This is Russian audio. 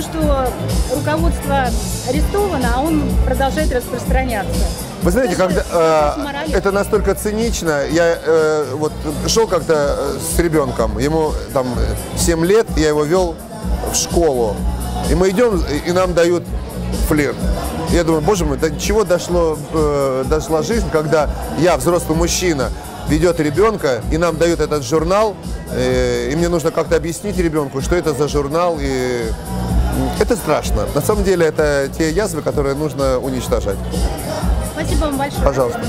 потому что руководство арестовано, а он продолжает распространяться. Вы знаете, Это когда э, это настолько цинично, я э, вот шел как-то э, с ребенком, ему там 7 лет, я его вел в школу, и мы идем, и нам дают флирт. Я думаю, боже мой, до чего дошло, э, дошла жизнь, когда я, взрослый мужчина, ведет ребенка, и нам дают этот журнал, э, и мне нужно как-то объяснить ребенку, что это за журнал, и это страшно. На самом деле это те язвы, которые нужно уничтожать. Спасибо вам большое. Пожалуйста.